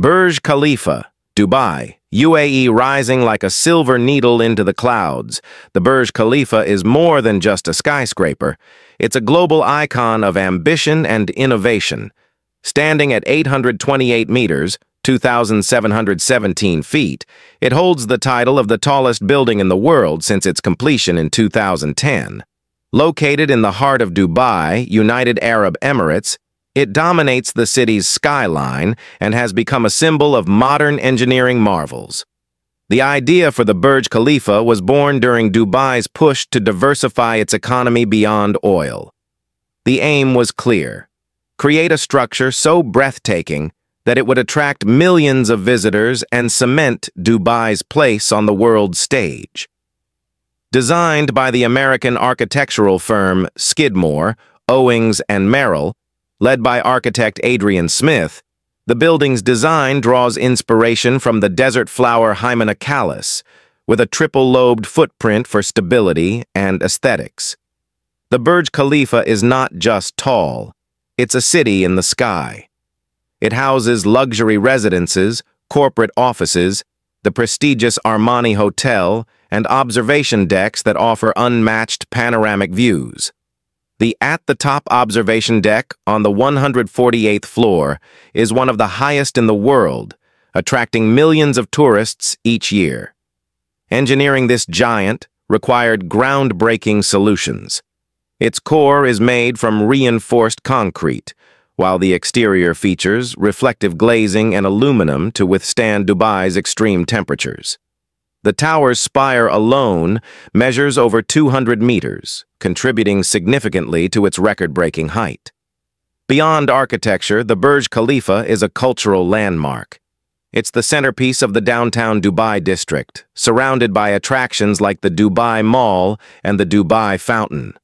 Burj Khalifa, Dubai, UAE rising like a silver needle into the clouds. The Burj Khalifa is more than just a skyscraper. It's a global icon of ambition and innovation. Standing at 828 meters, 2,717 feet, it holds the title of the tallest building in the world since its completion in 2010. Located in the heart of Dubai, United Arab Emirates, it dominates the city's skyline and has become a symbol of modern engineering marvels. The idea for the Burj Khalifa was born during Dubai's push to diversify its economy beyond oil. The aim was clear. Create a structure so breathtaking that it would attract millions of visitors and cement Dubai's place on the world stage. Designed by the American architectural firm Skidmore, Owings, and Merrill, led by architect Adrian Smith, the building's design draws inspiration from the desert flower Hymenocallis, with a triple-lobed footprint for stability and aesthetics. The Burj Khalifa is not just tall, it's a city in the sky. It houses luxury residences, corporate offices, the prestigious Armani Hotel, and observation decks that offer unmatched panoramic views. The At the Top observation deck on the 148th floor is one of the highest in the world, attracting millions of tourists each year. Engineering this giant required groundbreaking solutions. Its core is made from reinforced concrete, while the exterior features reflective glazing and aluminum to withstand Dubai's extreme temperatures. The tower's spire alone measures over 200 meters, contributing significantly to its record-breaking height. Beyond architecture, the Burj Khalifa is a cultural landmark. It's the centerpiece of the downtown Dubai district, surrounded by attractions like the Dubai Mall and the Dubai Fountain.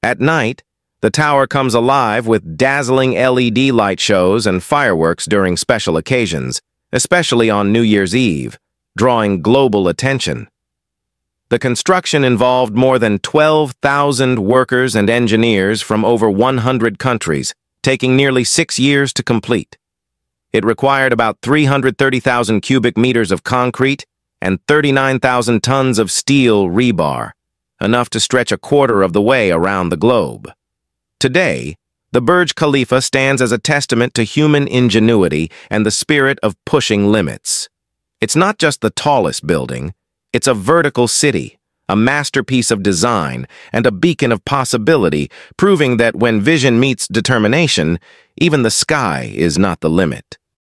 At night, the tower comes alive with dazzling LED light shows and fireworks during special occasions, especially on New Year's Eve, drawing global attention. The construction involved more than 12,000 workers and engineers from over 100 countries, taking nearly six years to complete. It required about 330,000 cubic meters of concrete and 39,000 tons of steel rebar, enough to stretch a quarter of the way around the globe. Today, the Burj Khalifa stands as a testament to human ingenuity and the spirit of pushing limits. It's not just the tallest building, it's a vertical city, a masterpiece of design, and a beacon of possibility, proving that when vision meets determination, even the sky is not the limit.